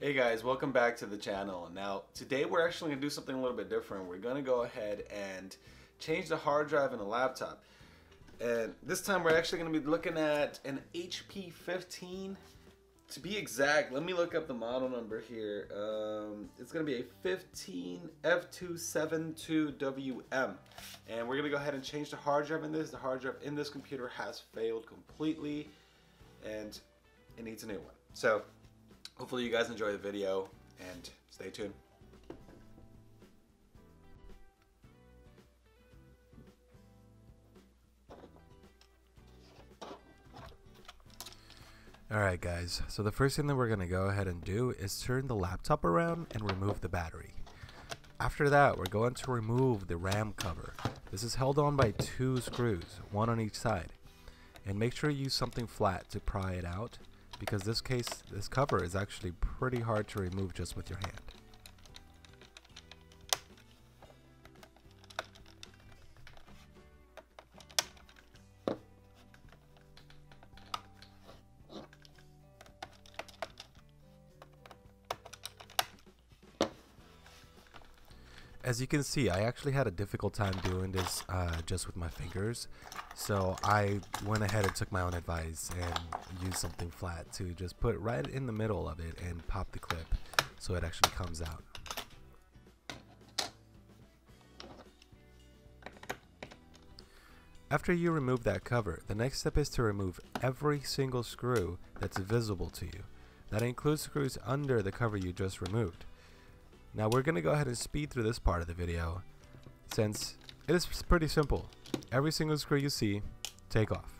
Hey guys, welcome back to the channel. Now, today we're actually to do something a little bit different. We're to go ahead and change the hard drive in the laptop. And this time we're actually to be looking at an HP 15. To be exact, let me look up the model number here. Um, it's to be a 15 F272WM. And we're to go ahead and change the hard drive in this. The hard drive in this computer has failed completely and it needs a new one. So hopefully you guys enjoy the video and stay tuned. Alright guys, so the first thing that we're going to go ahead and do is turn the laptop around and remove the battery. After that, we're going to remove the RAM cover. This is held on by two screws, one on each side. And make sure you use something flat to pry it out, because this case, this cover is actually pretty hard to remove just with your hand. As you can see, I actually had a difficult time doing this uh, just with my fingers. So I went ahead and took my own advice and used something flat to just put right in the middle of it and pop the clip so it actually comes out. After you remove that cover, the next step is to remove every single screw that's visible to you. That includes screws under the cover you just removed. Now we're going to go ahead and speed through this part of the video since it is pretty simple. Every single screw you see, take off.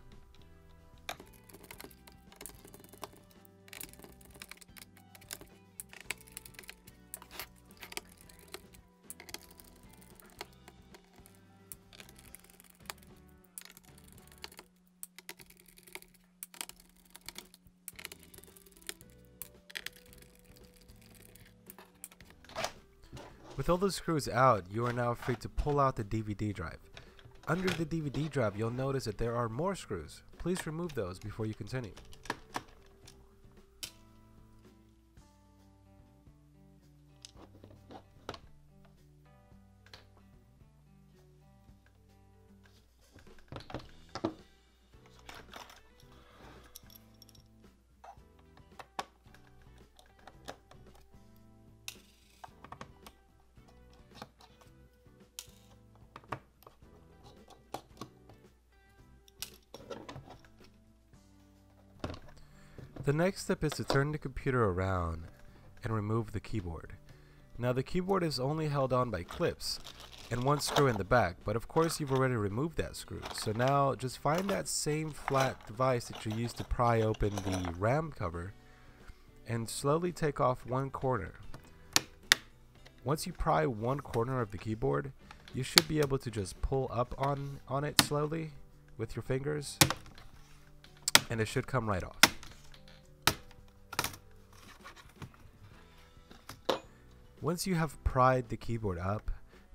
With all the screws out, you are now free to pull out the DVD drive. Under the DVD drive, you'll notice that there are more screws. Please remove those before you continue. The next step is to turn the computer around and remove the keyboard. Now the keyboard is only held on by clips and one screw in the back, but of course you've already removed that screw. So now just find that same flat device that you used to pry open the RAM cover and slowly take off one corner. Once you pry one corner of the keyboard, you should be able to just pull up on, on it slowly with your fingers and it should come right off. Once you have pried the keyboard up,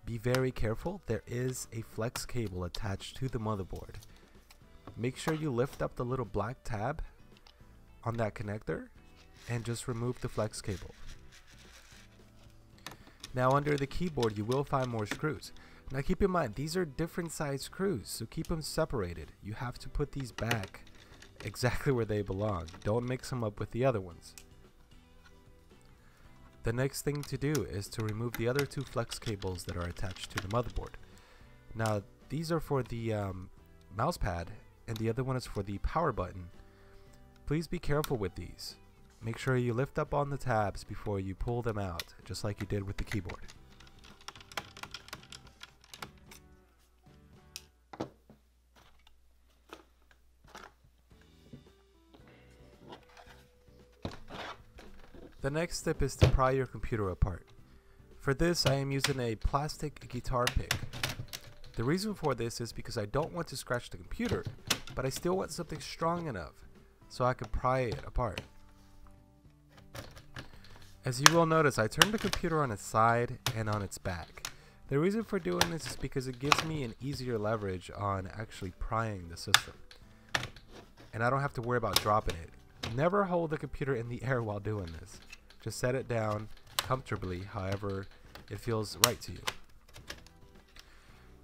be very careful. There is a flex cable attached to the motherboard. Make sure you lift up the little black tab on that connector and just remove the flex cable. Now under the keyboard you will find more screws. Now keep in mind these are different size screws so keep them separated. You have to put these back exactly where they belong. Don't mix them up with the other ones. The next thing to do is to remove the other two flex cables that are attached to the motherboard. Now these are for the um, mouse pad and the other one is for the power button. Please be careful with these. Make sure you lift up on the tabs before you pull them out, just like you did with the keyboard. The next step is to pry your computer apart. For this I am using a plastic guitar pick. The reason for this is because I don't want to scratch the computer, but I still want something strong enough so I can pry it apart. As you will notice, I turned the computer on its side and on its back. The reason for doing this is because it gives me an easier leverage on actually prying the system. And I don't have to worry about dropping it. Never hold the computer in the air while doing this. Just set it down comfortably, however it feels right to you.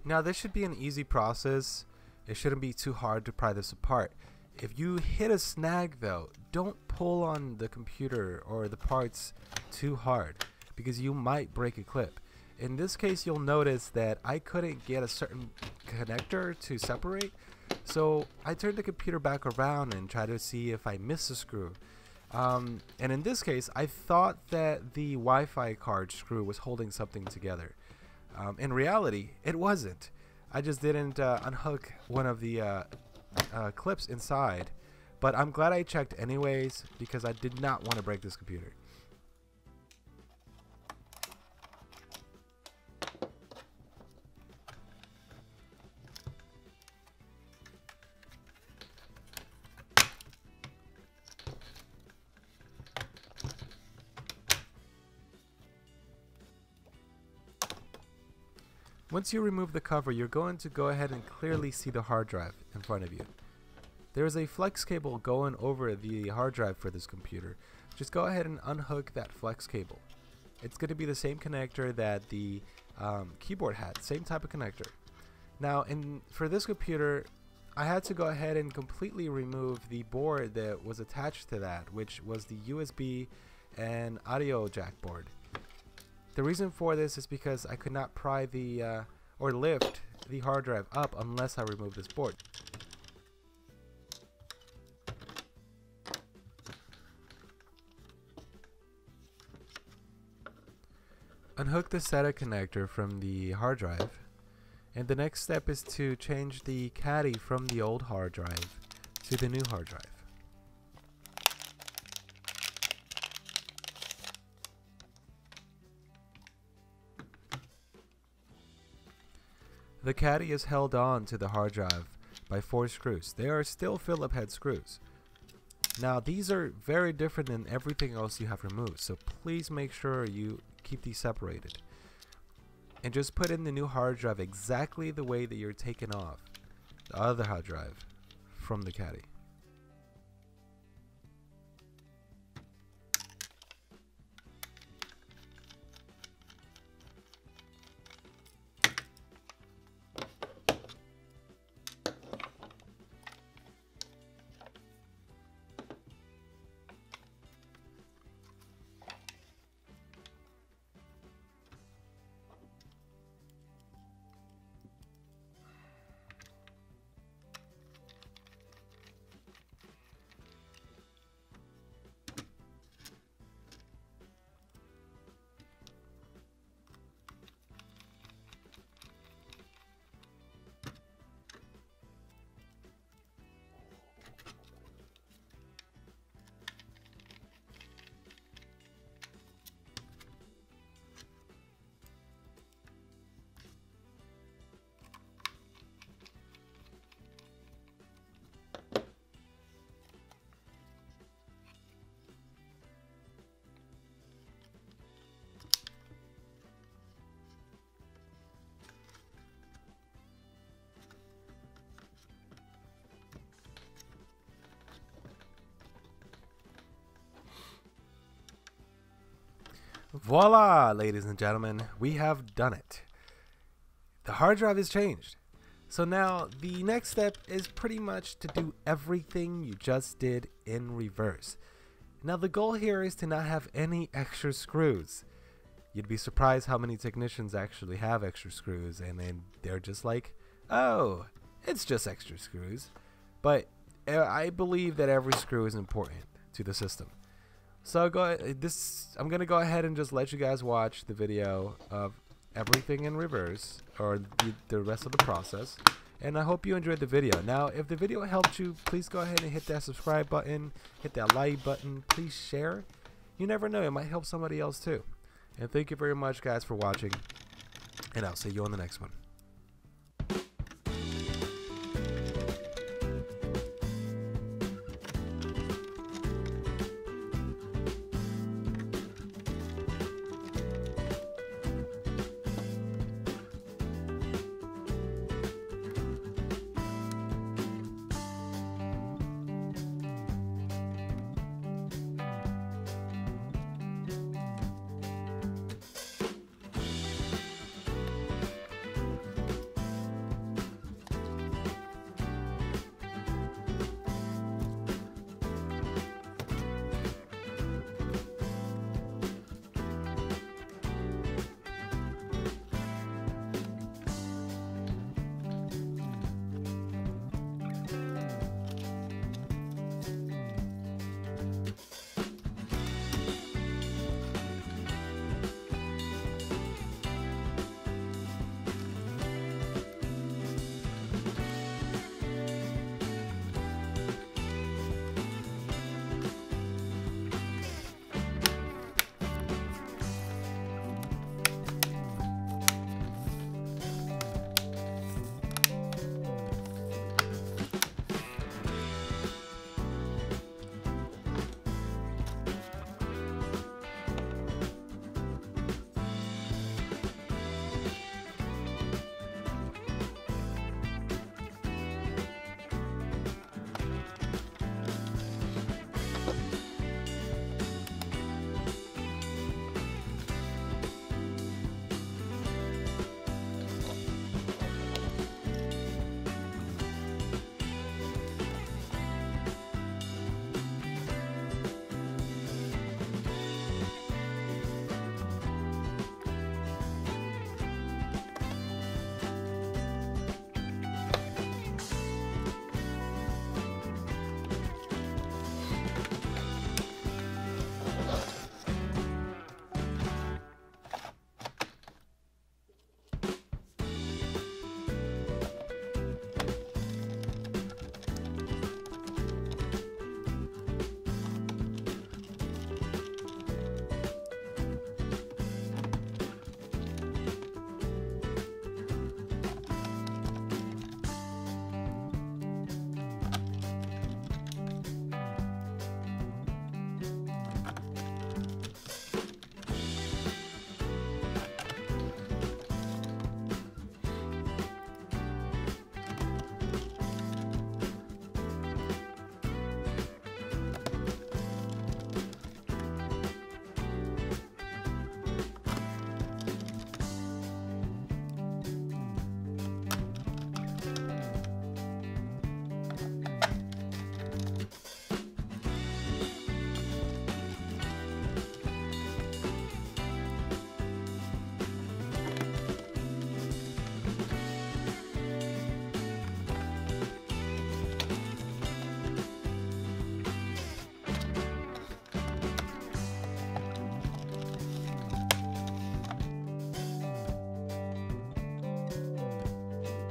Now this should be an easy process. It shouldn't be too hard to pry this apart. If you hit a snag though, don't pull on the computer or the parts too hard because you might break a clip. In this case, you'll notice that I couldn't get a certain connector to separate, so I turned the computer back around and tried to see if I missed a screw. Um, and in this case, I thought that the Wi-Fi card screw was holding something together. Um, in reality, it wasn't. I just didn't uh, unhook one of the uh, uh, clips inside. But I'm glad I checked anyways because I did not want to break this computer. Once you remove the cover, you're going to go ahead and clearly see the hard drive in front of you. There is a flex cable going over the hard drive for this computer. Just go ahead and unhook that flex cable. It's going to be the same connector that the um, keyboard had, same type of connector. Now, in for this computer, I had to go ahead and completely remove the board that was attached to that, which was the USB and audio jack board. The reason for this is because I could not pry the uh, or lift the hard drive up unless I remove this board. Unhook the SATA connector from the hard drive and the next step is to change the caddy from the old hard drive to the new hard drive. The caddy is held on to the hard drive by four screws. They are still Phillip head screws. Now these are very different than everything else you have removed, so please make sure you keep these separated. And just put in the new hard drive exactly the way that you're taking off the other hard drive from the caddy. Voila, ladies and gentlemen, we have done it. The hard drive is changed. So now the next step is pretty much to do everything you just did in reverse. Now the goal here is to not have any extra screws. You'd be surprised how many technicians actually have extra screws and then they're just like, oh, it's just extra screws. But uh, I believe that every screw is important to the system. So go this I'm gonna go ahead and just let you guys watch the video of everything in reverse or the, the rest of the process and I hope you enjoyed the video. Now, if the video helped you, please go ahead and hit that subscribe button, hit that like button, please share. You never know, it might help somebody else too. And thank you very much guys for watching, and I'll see you on the next one.